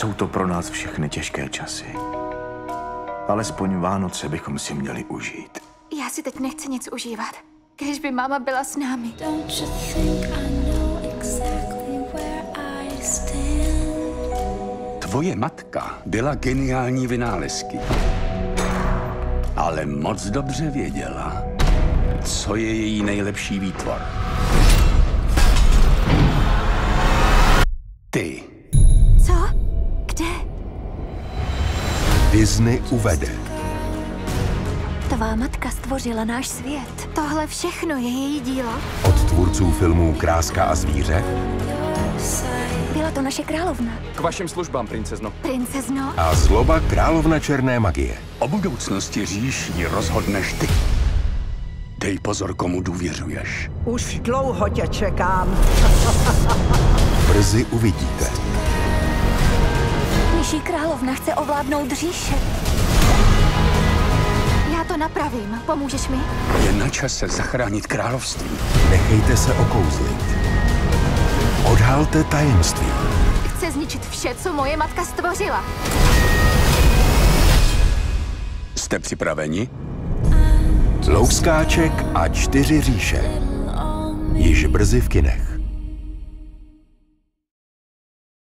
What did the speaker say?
Jsou to pro nás všechny těžké časy. Alespoň Vánoce bychom si měli užít. Já si teď nechci nic užívat. Kež by máma byla s námi. Tvoje matka byla geniální vynálezky. Ale moc dobře věděla, co je její nejlepší výtvor. Disney uvede Tvá matka stvořila náš svět. Tohle všechno je její dílo. od tvůrců filmů Kráska a zvíře Byla to naše královna. K vašim službám, princezno. Princezno. a Zloba královna černé magie. O budoucnosti říši rozhodneš ty. Dej pozor, komu důvěřuješ. Už dlouho tě čekám. Brzy uvidíte. Nižší královna chce ovládnout říše. Já to napravím. Pomůžeš mi? Je na čase zachránit království. Nechejte se okouzlit. Odhalte tajemství. Chce zničit vše, co moje matka stvořila. Jste připraveni? Louskáček a čtyři říše. Již brzy v kinech.